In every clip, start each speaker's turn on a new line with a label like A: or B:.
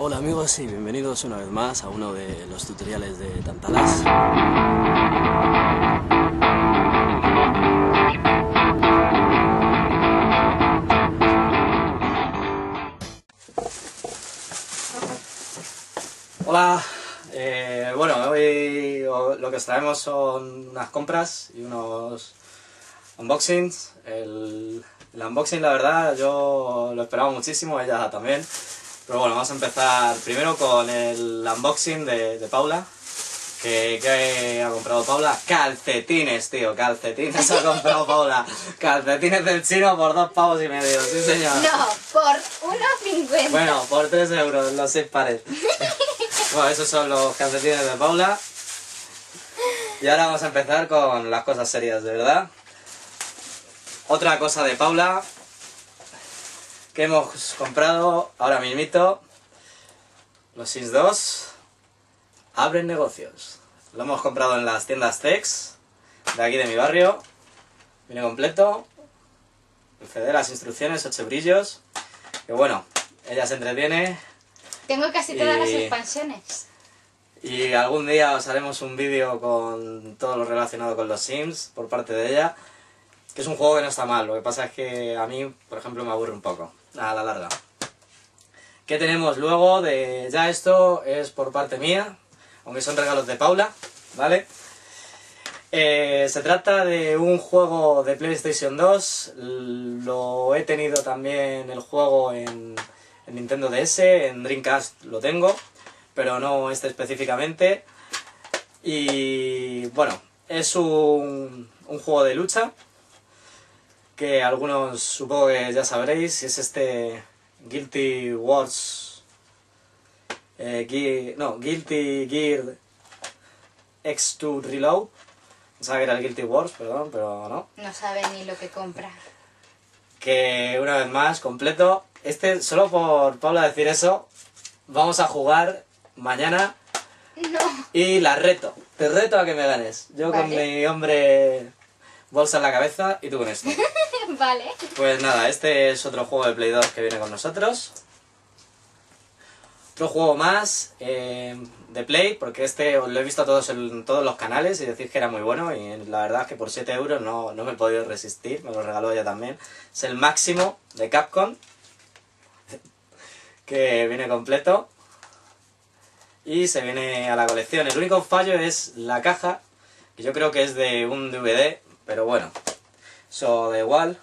A: Hola amigos y bienvenidos una vez más a uno de los tutoriales de Tantalas. Hola, eh, bueno, hoy lo que os traemos son unas compras y unos unboxings. El, el unboxing, la verdad, yo lo esperaba muchísimo, ella también. Pero bueno, vamos a empezar primero con el unboxing de, Paula. Que, ha comprado Paula? Calcetines, tío, calcetines ha comprado Paula. Calcetines del chino por dos pavos y medio, sí señor.
B: No, por 1,50.
A: Bueno, por 3 euros, los seis pares. bueno, esos son los calcetines de Paula. Y ahora vamos a empezar con las cosas serias, de verdad. Otra cosa de Paula, que hemos comprado ahora mismito. Los Sims 2 abren negocios. Lo hemos comprado en las tiendas Tex de aquí de mi barrio. Viene completo. CD, las instrucciones, 8 brillos. Que bueno, ella se entretiene.
B: Tengo casi todas las expansiones.
A: Y algún día os haremos un vídeo con todo lo relacionado con los Sims por parte de ella. Que es un juego que no está mal, lo que pasa es que a mí, por ejemplo, me aburre un poco a la larga. ¿Qué tenemos luego de ya esto? Es por parte mía, aunque son regalos de Paula, ¿vale? Eh, se trata de un juego de PlayStation 2, lo he tenido también el juego en, Nintendo DS, en Dreamcast lo tengo, pero no este específicamente. Y bueno, es un juego de lucha, que algunos supongo que ya sabréis, es este Guilty Wars, eh, no, Guilty Gear X2 Reload, pensaba que era el Guilty Wars, perdón, pero no.
B: No sabe ni lo que compra.
A: Que una vez más, completo, este, solo por Paula decir eso, vamos a jugar mañana
B: no.
A: y la reto, te reto a que me ganes. Yo con mi hombre bolsa en la cabeza y tú con esto.
B: vale.
A: Pues nada, este es otro juego de Play 2 que viene con nosotros. Otro juego más eh, de Play, porque este lo he visto a todos en todos los canales y decir que era muy bueno y la verdad es que por 7 euros no, no me he podido resistir, me lo regaló ella también. Es el máximo de Capcom, que viene completo y se viene a la colección. El único fallo es la caja, que yo creo que es de un DVD, pero bueno, eso da igual.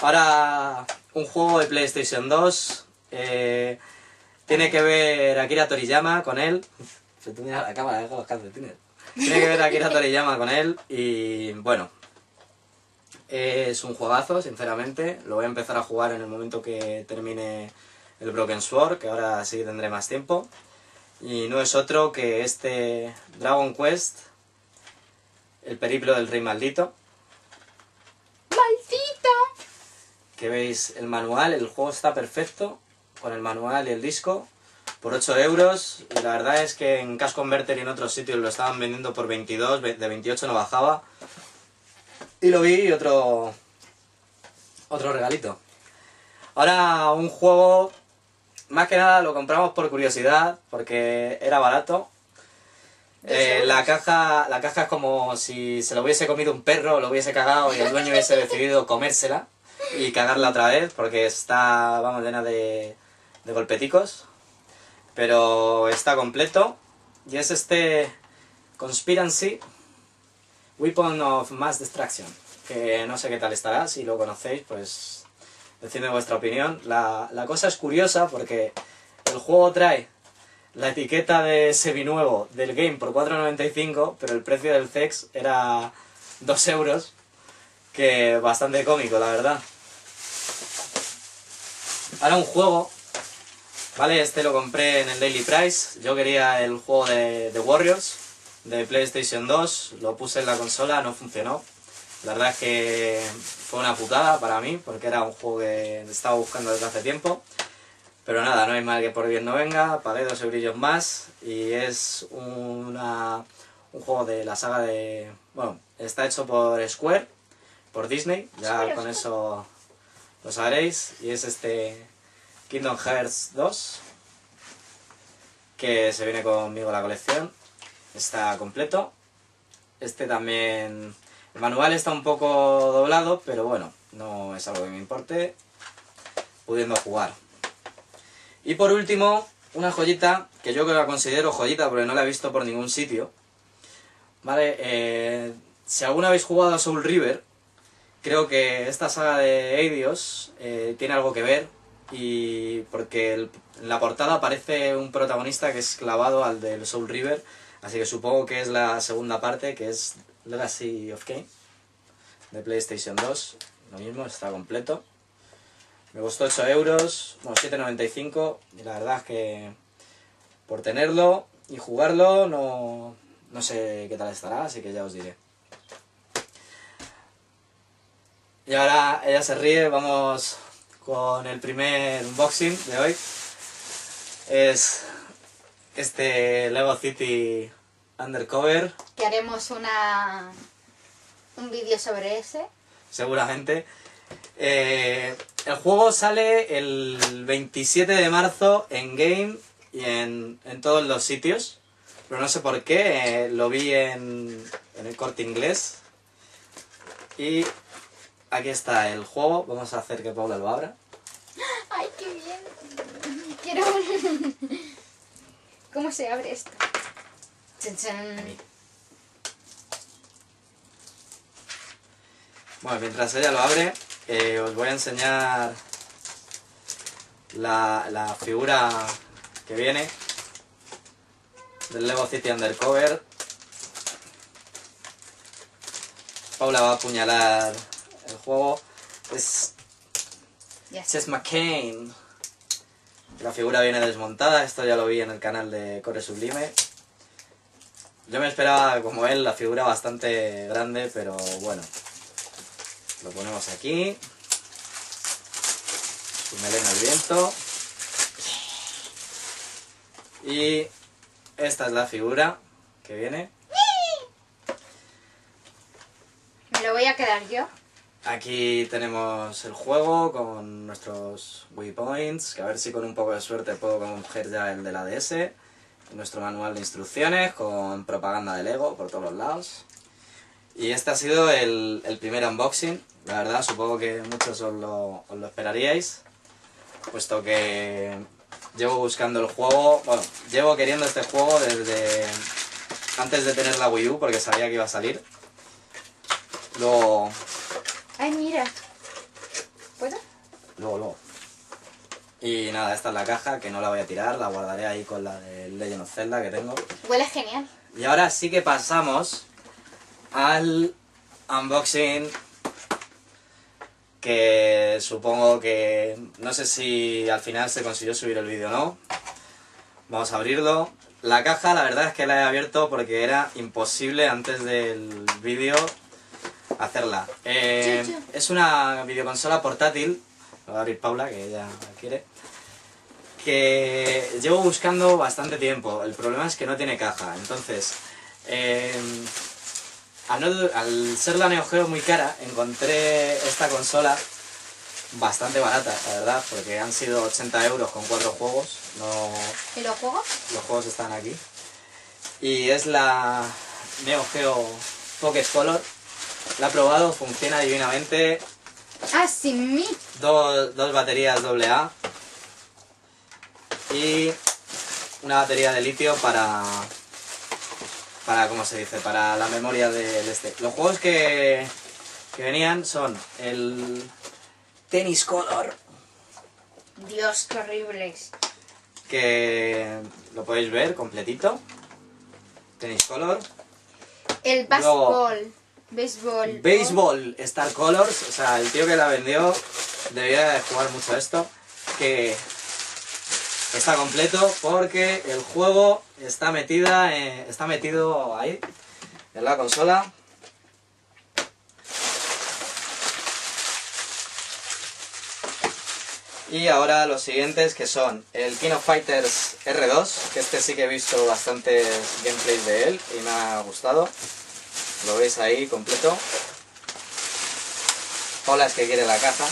A: Ahora, un juego de PlayStation 2. Eh, tiene que ver Akira Toriyama con él. Se la cámara, de los calcetines. Tiene que ver Akira Toriyama con él y bueno. Es un juegazo, sinceramente. Lo voy a empezar a jugar en el momento que termine el Broken Sword, que ahora sí tendré más tiempo. Y no es otro que este Dragon Quest el periplo del rey maldito.
B: ¡Maldito!
A: Que veis el manual, el juego está perfecto, con el manual y el disco, por 8 euros. Y la verdad es que en Cash Converter y en otros sitios lo estaban vendiendo por 22, de 28 no bajaba. Y lo vi y otro, otro regalito. Ahora un juego, más que nada lo compramos por curiosidad, porque era barato eh, la, caja, la caja es como si se lo hubiese comido un perro, lo hubiese cagado y el dueño hubiese decidido comérsela y cagarla otra vez porque está, vamos, llena de, de golpeticos. Pero está completo y es este Conspiracy Weapon of Mass Destruction. Que no sé qué tal estará, si lo conocéis, pues decidme vuestra opinión. La, la cosa es curiosa porque el juego trae la etiqueta de seminuevo del game por 4,95, pero el precio del sex era 2 euros, que bastante cómico, la verdad. Ahora un juego, ¿vale? Este lo compré en el Daily Price, yo quería el juego de, de Warriors, de PlayStation 2, lo puse en la consola, no funcionó. La verdad es que fue una putada para mí, porque era un juego que estaba buscando desde hace tiempo. Pero nada, no hay mal que por bien no venga, pagué dos eurillos más y es una, un juego de la saga de... Bueno, está hecho por Square, por Disney, ya con eso lo sabréis, y es este Kingdom Hearts 2. que se viene conmigo la colección. Está completo. Este también... El manual está un poco doblado, pero bueno, no es algo que me importe. Pudiendo jugar. Y por último, una joyita que yo la considero joyita porque no la he visto por ningún sitio. Vale, eh, si alguna habéis jugado a Soul River, creo que esta saga de Eidos eh, tiene algo que ver y porque en la portada aparece un protagonista que es clavado al del Soul River, así que supongo que es la segunda parte, que es Legacy of Kane, de PlayStation 2, lo mismo, está completo. Me costó 8 euros, bueno, 7,95 y la verdad es que por tenerlo y jugarlo no, no sé qué tal estará, así que ya os diré. Y ahora ella se ríe, vamos con el primer unboxing de hoy. Es este Lego City Undercover.
B: Que haremos una un vídeo sobre ese.
A: Seguramente. Eh, el juego sale el 27 de marzo en Game y en, todos los sitios. Pero no sé por qué, eh, lo vi en, en el corte inglés. Y aquí está el juego. Vamos a hacer que Paula lo abra.
B: ¡Ay, qué bien! Quiero ¿Cómo se abre esto?
A: Bueno, mientras ella lo abre, eh, os voy a enseñar la, la figura que viene del Lego City Undercover. Paula va a apuñalar el juego. Es Chess McCain. La figura viene desmontada, esto ya lo vi en el canal de Core Sublime. Yo me esperaba, como él, la figura bastante grande, pero bueno. Lo ponemos aquí. Su melena al viento. Y esta es la figura que viene.
B: Me lo voy a quedar yo.
A: Aquí tenemos el juego con nuestros waypoints, que a ver si con un poco de suerte puedo coger ya el de la DS. Nuestro manual de instrucciones con propaganda de Lego por todos los lados. Y este ha sido el, primer unboxing. La verdad, supongo que muchos os lo, os lo esperaríais, puesto que llevo buscando el juego, bueno, llevo queriendo este juego desde antes de tener la Wii U, porque sabía que iba a salir. Luego
B: Ay, mira. ¿Puedo?
A: Luego, luego. Y nada, esta es la caja, que no la voy a tirar, la guardaré ahí con la de Legend of Zelda que tengo.
B: Huele genial.
A: Y ahora sí que pasamos al unboxing que supongo que no sé si al final se consiguió subir el vídeo o no. Vamos a abrirlo. La caja la verdad es que la he abierto porque era imposible antes del vídeo hacerla. Eh, es una videoconsola portátil, lo va a abrir Paula, que ella quiere, que llevo buscando bastante tiempo. El problema es que no tiene caja, entonces... Eh, al, ser la Neo Geo muy cara, encontré esta consola bastante barata, la verdad, porque han sido 80 euros con cuatro juegos. No...
B: ¿Y los juegos?
A: Los juegos están aquí. Y es la Neo Geo Pocket Color la he probado, funciona divinamente.
B: Ah, sin mí.
A: Dos, baterías AA. Y una batería de litio para... Para, ¿cómo se dice? Para la memoria del este. Los juegos que, que venían son el Tennis Color.
B: Dios, qué horribles.
A: Que lo podéis ver completito. Tennis Color.
B: El basketball. Béisbol.
A: Béisbol Star Colors, o sea, el tío que la vendió debía de jugar mucho esto, que está completo porque el juego está metida, está metido ahí, en la consola. Y ahora los siguientes que son el King of Fighters R2, que este sí que he visto bastantes gameplays de él y me ha gustado. Lo veis ahí completo. Hola, es que quiere la caja.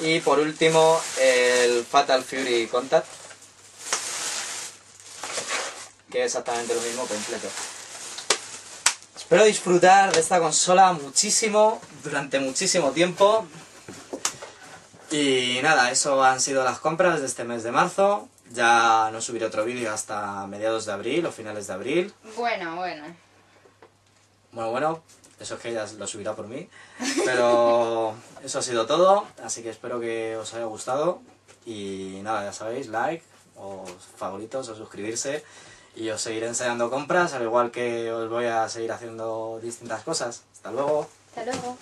A: Y por último, el Fatal Fury Contact. que es exactamente lo mismo completo. Espero disfrutar de esta consola muchísimo, durante muchísimo tiempo. Y nada, eso han sido las compras de este mes de marzo. Ya no subiré otro vídeo hasta mediados de abril o finales de abril.
B: Bueno, bueno.
A: Bueno, bueno, eso es que ella lo subirá por mí. Pero eso ha sido todo, así que espero que os haya gustado. Y nada, ya sabéis, like, o favoritos, o suscribirse. Y os seguiré enseñando compras, al igual que os voy a seguir haciendo distintas cosas. Hasta luego.
B: Hasta luego.